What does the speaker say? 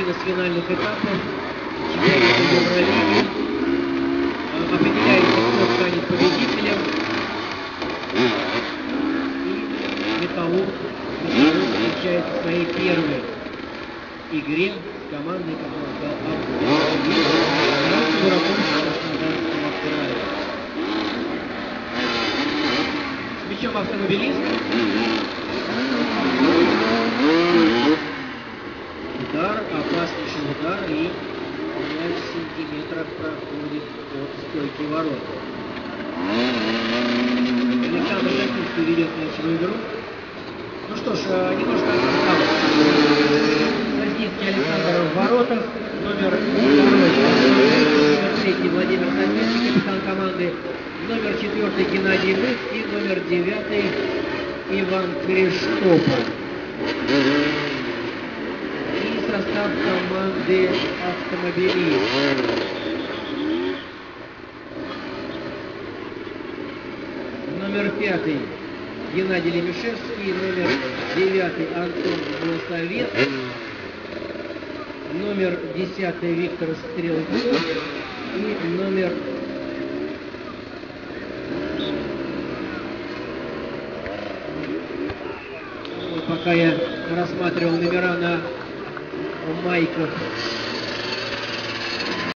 один из финальных этапов. Чемпионата Евролиги. Э, Определяется, кто станет победителем. И Металлург, Металлург встречается в своей первой игре с командой, Краснодарского края. Мячом автомобилист. Опаснейший удар и мяч в сантиметрах проходит от стойки ворот. Александр Закинский ведет мячевую игру. Ну что ж, э, немножко осталось. Зазинский Александр в воротах. Номер второй, номер третий Владимир Зазинский, капитан команды. Номер четвертый Геннадий Мык и номер девятый Иван Криштопа. Команды автомобилист. Номер пятый. Геннадий Лемешевский, номер девятый. Антон Голосовец, номер десятый. Виктор Стрелков. И номер пока я рассматривал номера на o Michael.